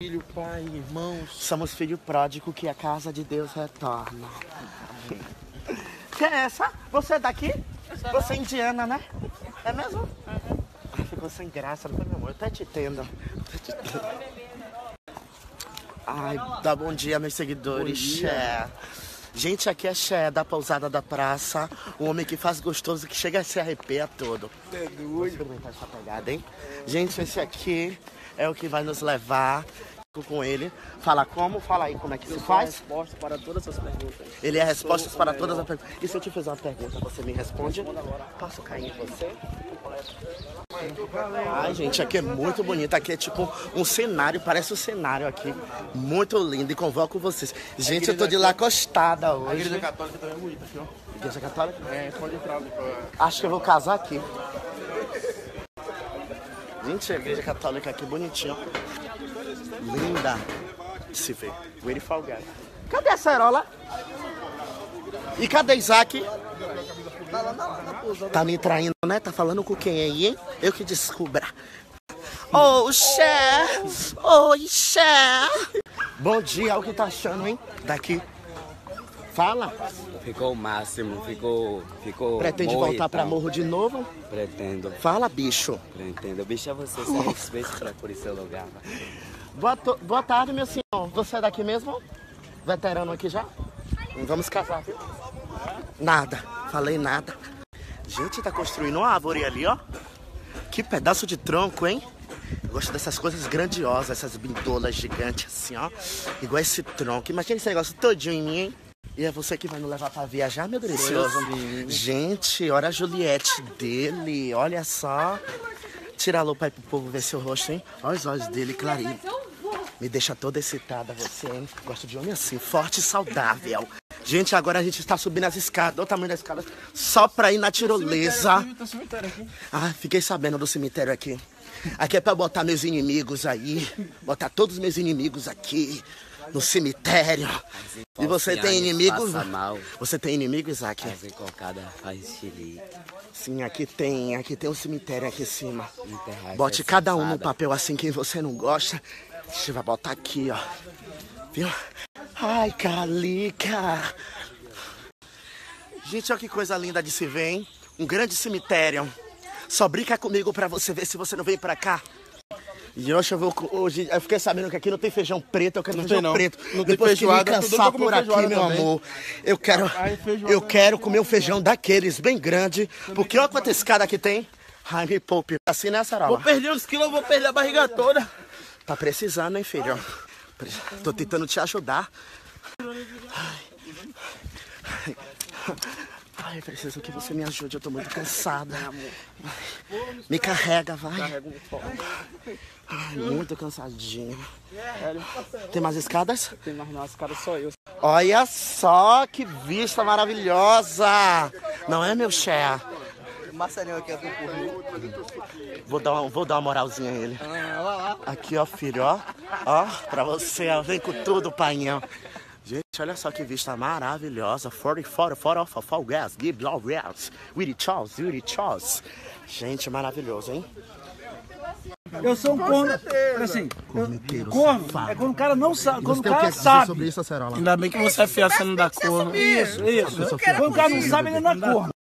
filho, pai, irmãos. Somos filho pródigo que a casa de Deus retorna. Quem é essa? Você é daqui? Você é indiana, né? É mesmo? Ah, ficou sem graça, não foi, meu amor? Eu até te entendo. Até te entendo. Ai, dá bom dia, meus seguidores. Xé. Gente, aqui é Xé, da pousada da praça. O homem que faz gostoso, que chega a se arrepiar todo. Vou experimentar essa pegada, hein? Gente, esse aqui é o que vai nos levar com ele. Fala como? Fala aí como é que se faz. resposta para todas as perguntas. Ele é respostas para todas as perguntas. E se eu te fizer uma pergunta, você me responde? Posso cair em você? Ai, gente, aqui é muito bonito. Aqui é tipo um cenário, parece um cenário aqui. Muito lindo. E convoco vocês. Gente, eu tô de lá acostada A igreja hoje. católica também é bonita, aqui, ó. Igreja Católica? É, pode entrar ali pra... Acho que eu vou casar aqui. Gente, a igreja católica aqui bonitinha. Linda de se ver. Really folgado. Cadê a Cerola? E cadê Isaac? Tá me traindo, né? Tá falando com quem aí, hein? Eu que descubra. Ô, Xé! Oi, Xé! Bom dia, o que tá achando, hein? Daqui. Fala. Ficou o máximo, ficou. ficou Pretende morre, voltar pra morro de novo? Pretendo, Fala, bicho. pretendo. Bicho é você, se respeite pra por seu lugar. Boa, boa tarde, meu senhor. Você é daqui mesmo? Veterano aqui já? Vamos casar, viu? Nada. Falei nada. Gente, tá construindo uma árvore ali, ó. Que pedaço de tronco, hein? Eu gosto dessas coisas grandiosas, essas bindolas gigantes assim, ó. Igual esse tronco. Imagina esse negócio todinho em mim, hein? E é você que vai nos levar pra viajar, meu delicioso? Gente, olha a Juliette dele, olha só. Tira a lupa aí pro povo ver seu rosto, hein? Olha os olhos dele, clarinho. Me deixa toda excitada você, hein? Gosto de homem assim, forte e saudável. Gente, agora a gente está subindo as escadas, olha o tamanho das escadas, só pra ir na tirolesa. Tem um cemitério aqui. Ah, fiquei sabendo do cemitério aqui. Aqui é pra botar meus inimigos aí. Botar todos os meus inimigos aqui no cemitério. E você tem mal. Você tem inimigo, Isaac? Fazer cocada faz xilique. Sim, aqui tem. Aqui tem um cemitério aqui em cima. Bote cada um no papel assim, quem você não gosta. A gente vai botar aqui, ó. Viu? Ai, Calica! Gente, olha que coisa linda de se ver, hein? Um grande cemitério. Só brinca comigo pra você ver se você não vem pra cá. E hoje eu vou. Hoje eu fiquei sabendo que aqui não tem feijão preto, eu quero Não feijão tem, não. preto. Não tem Depois que me feijoada, tô doido cansar por aqui, meu também. amor. Eu quero. Ai, feijoada Eu quero comer um feijão daqueles, bem grande. Porque olha quanta escada que tem. Ai, me poupe. Assim, né, Vou Sarola? perder uns quilos, eu vou perder a barriga toda. Tá precisando, hein, filho? Tô tentando te ajudar. Ai, Ai, preciso que você me ajude, eu tô muito cansada. Me carrega, vai. Ai, muito cansadinho. Tem mais escadas? Tem mais não, esse cara só eu. Olha só que vista maravilhosa! Não é, meu Xé? Marcelinho aqui é do Vou dar, uma, vou dar uma moralzinha a ele. Aqui, ó, filho, ó. Ó, pra você, ó. Vem com tudo, painhão. Gente, olha só que vista maravilhosa. 44, 4 off, fall gas, give all gas. Willie Charles, Willie Charles. Gente, maravilhoso, hein? Eu sou um corno. Assim, eu- corno é quando o cara não sabe. Quando o cara sabe. sobre isso, Acerola? Ainda bem que você é fiel, você não dá cor. Isso, isso. Quando o cara não sabe, ele não é corno.